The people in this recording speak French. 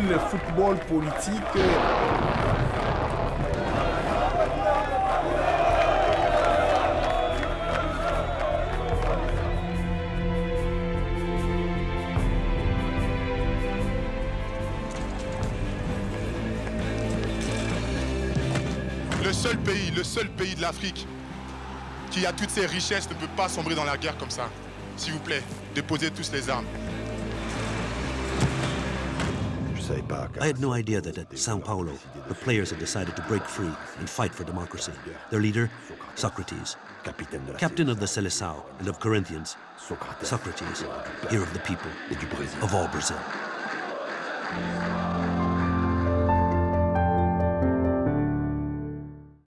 football politique. Le seul pays, le seul pays de l'Afrique qui a toutes ses richesses ne peut pas sombrer dans la guerre comme ça. S'il vous plaît, déposez tous les armes. I had no idea that at Sao Paulo, the players had decided to break free and fight for democracy. Their leader, Socrates, captain of the Seleção and of Corinthians. Socrates, here of the people, of all Brazil.